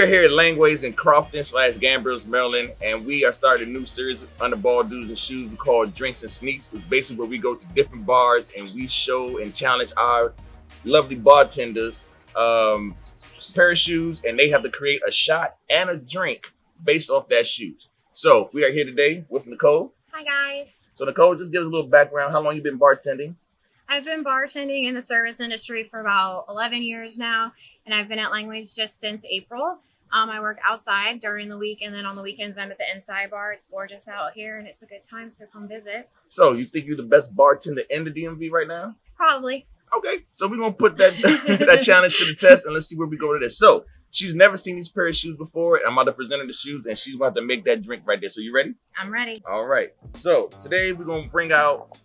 are here at Langways in Crofton slash Gambrills, Maryland, and we are starting a new series under Bald Dudes and shoes we call Drinks and Sneaks. It's basically where we go to different bars and we show and challenge our lovely bartenders um, pair of shoes, and they have to create a shot and a drink based off that shoe. So we are here today with Nicole. Hi guys. So Nicole, just give us a little background. How long you been bartending? I've been bartending in the service industry for about 11 years now, and I've been at Langways just since April. Um, I work outside during the week, and then on the weekends I'm at the inside bar. It's gorgeous out here, and it's a good time, so come visit. So you think you're the best bartender in the DMV right now? Probably. Okay, so we're gonna put that that challenge to the test, and let's see where we go to this. So she's never seen these pair of shoes before. I'm about to present her the shoes, and she's going to make that drink right there. So you ready? I'm ready. All right. So today we're gonna bring out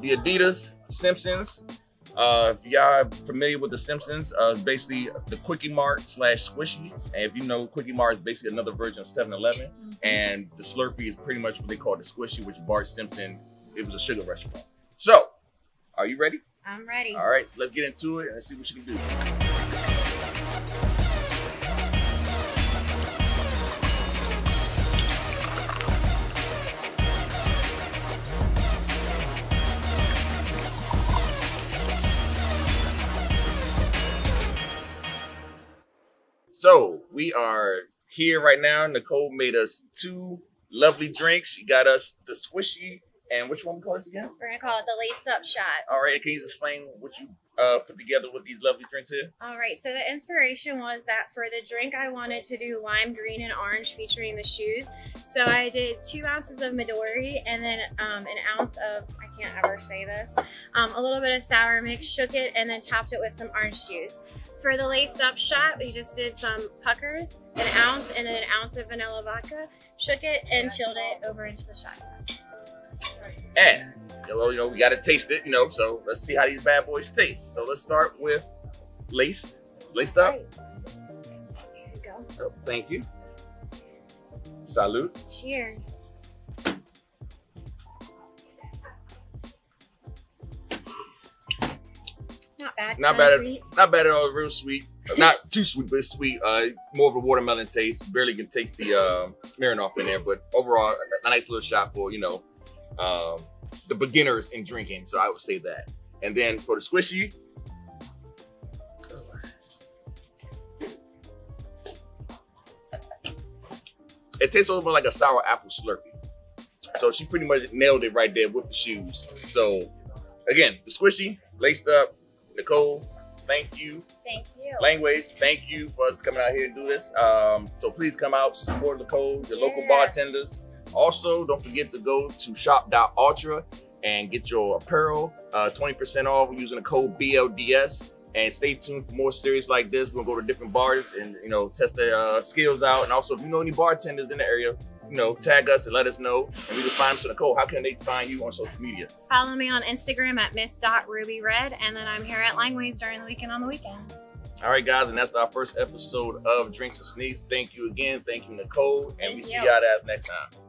the Adidas Simpsons. Uh, if y'all are familiar with the Simpsons, uh, basically the Kwik-E-Mart slash Squishee. And if you know, Kwik-E-Mart is basically another version of 7-Eleven. Mm -hmm. And the Slurpee is pretty much what they call the Squishee, which Bart Simpson, it was a sugar rush for. So, are you ready? I'm ready. All right, so let's get into it and see what she can do. So we are here right now. Nicole made us two lovely drinks. She got us the squishy and which one we call this again? We're gonna call it the laced up shot. All right, can you explain what you uh, put together with these lovely drinks here? All right, so the inspiration was that for the drink, I wanted to do lime green and orange featuring the shoes. So I did two ounces of Midori and then um, an ounce of, I can't ever say this, um, a little bit of sour mix, shook it, and then topped it with some orange juice. For the laced up shot, we just did some puckers, an ounce, and then an ounce of vanilla vodka, shook it, and chilled it over into the shot glass. Well, you know, we got to taste it, you know. So let's see how these bad boys taste. So let's start with laced, laced up. Here you go. Oh, thank you. Salute. Cheers. Not bad. Not bad. At, not bad at all. Real sweet. Not too sweet, but it's sweet. Uh, more of a watermelon taste. Barely can taste the uh, Smirnoff in there, but overall, a nice little shot for you know um, the beginners in drinking. So I would say that. And then for the squishy, it tastes a little bit like a sour apple Slurpee. So she pretty much nailed it right there with the shoes. So again, the squishy, laced up, Nicole, thank you. Thank you. Langways, thank you for us coming out here and do this. Um, so please come out, support Nicole, your yeah. local bartenders. Also, don't forget to go to shop.ultra and get your apparel 20% uh, off using the code BLDS. And stay tuned for more series like this. We're gonna go to different bars and you know test their uh, skills out. And also, if you know any bartenders in the area, you know, tag us and let us know. And we can find. So Nicole, how can they find you on social media? Follow me on Instagram at miss.rubyred. And then I'm here at Langways during the weekend on the weekends. All right, guys, and that's our first episode of Drinks and Sneaks. Thank you again. Thank you, Nicole. And Thank we you. see y'all next time.